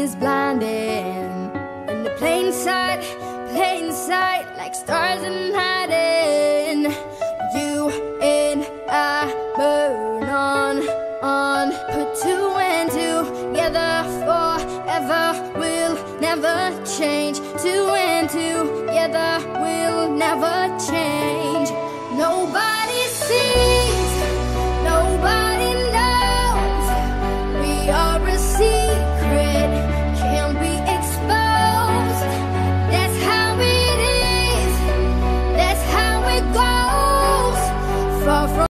Is blinding. In the plain sight, plain sight, like stars in hiding. You and I burn on, on. Put two and two together forever. We'll never change. Two and two together will never change.